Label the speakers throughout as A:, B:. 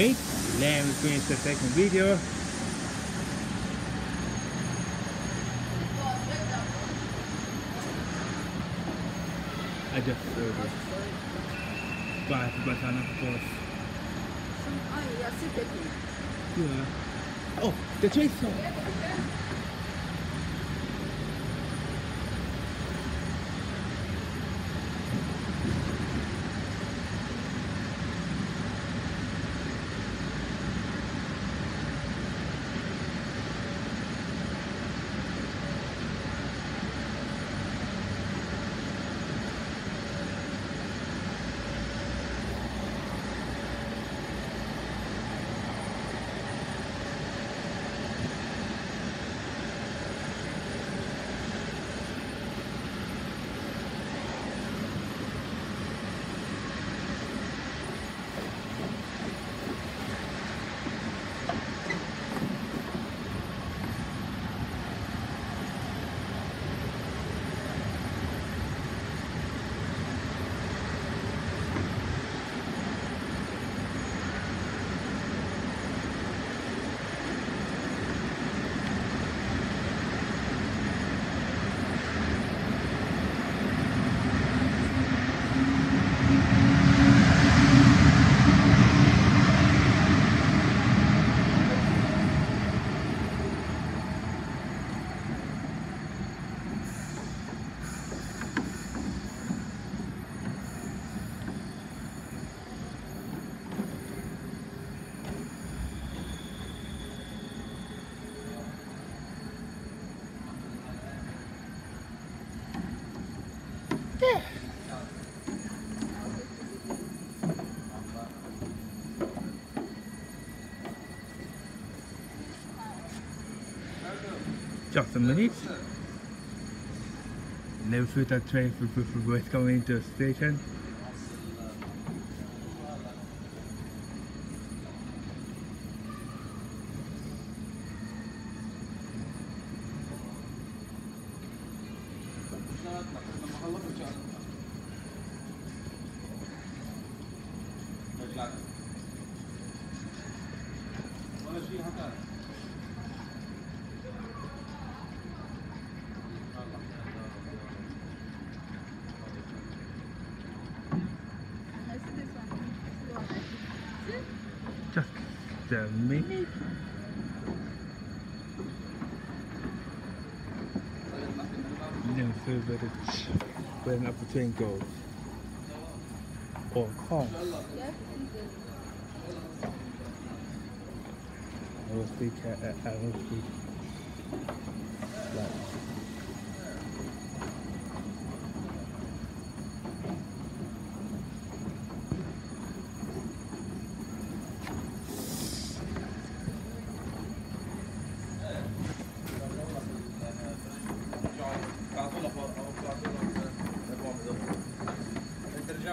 A: wait, let me finish the second video. I just saw this. But, but I'm of course.
B: Il est.
A: Yeah. Oh, the chainsaw. Just a minute. Never feel that train for was coming into the station. Just a minute. Never feel where the when up the train goes. Or car. I will speak. I will speak. Like.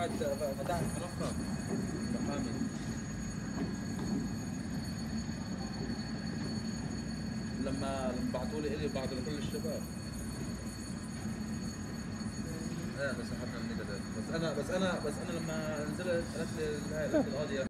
C: رجعت فتحت أخرى محامي لما لما بعثوا لي الي بعثوا لكل الشباب. إيه بس حتى بس أنا بس أنا بس أنا لما نزلت قالت لي القاضيه